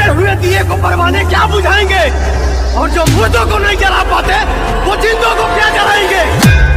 बुझते हुए दिए को परवाने क्या बुझाएँगे? और जो मुर्दों को नहीं जला पाते, वो जिंदों को क्या जलाएँगे?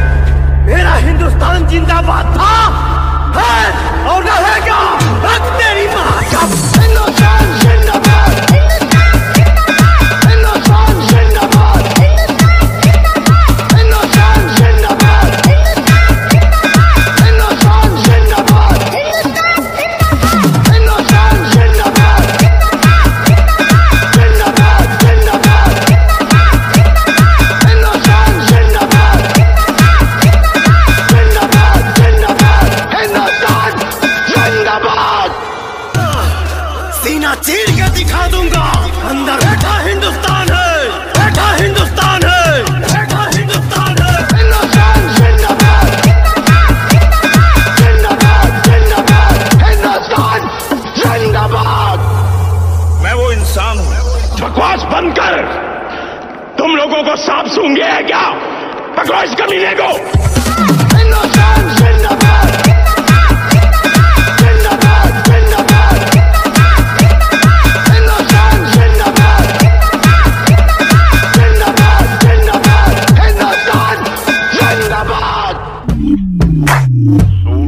सीना चीर के दिखा दूँगा। अंदर बैठा हिंदुस्तान है बैठा हिंदुस्तान है बैठा हिंदुस्तान है। हिंदुस्तान जिंदाबाद जिंदाबाद जिंदाबाद मैं वो इंसान हूँ। बकवास बंद कर तुम लोगों को सांप सूंघे है क्या? बकवास कमीने को। Sou